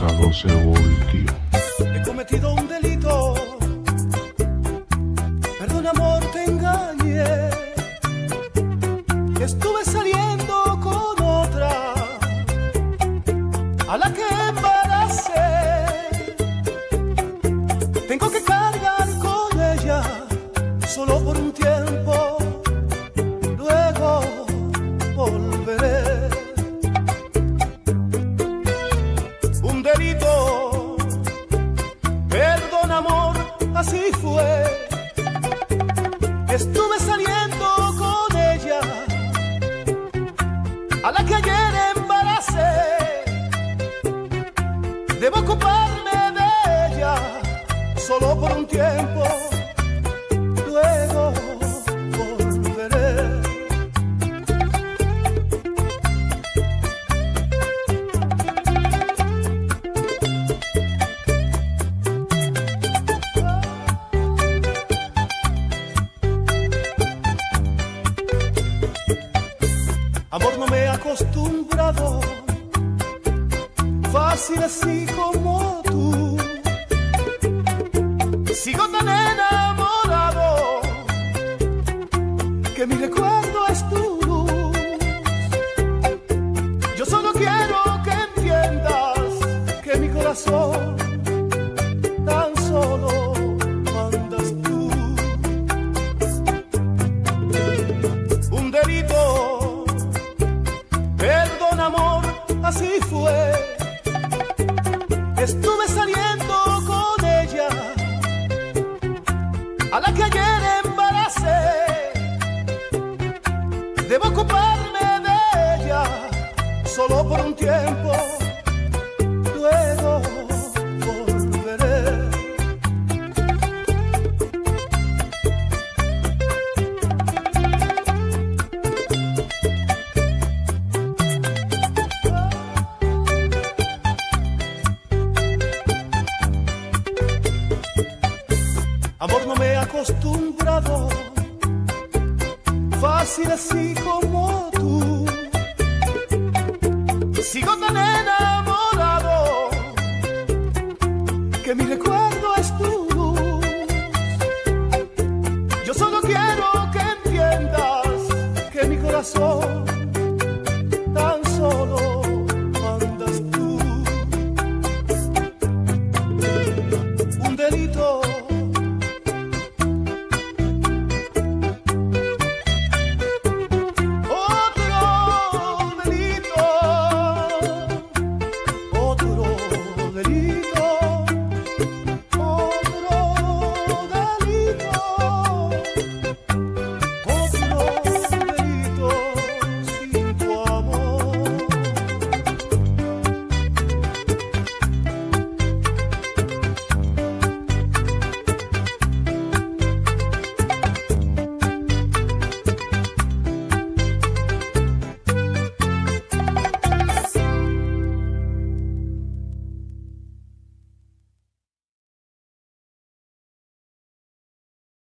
música 12 voltios. He cometido un delito. Perdón, amor, te engañé. Estuve saliendo con otra, a la que Estuve saliendo con ella, a la que ayer embaracé. Debo ocuparme de ella, solo por un tiempo. Amor, no me he acostumbrado, fácil así como tú. Sigo tan enamorado que mi recuerdo es tu luz. Yo solo quiero que entiendas que mi corazón así fue. Estuve saliendo con ella, a la que ayer embaracé. Debo ocuparme de ella, solo por un tiempo. Amor no me he acostumbrado, fácil así como tú. Sigo tan enamorado que mi recuerdo es tú. Yo solo quiero que entiendas que mi corazón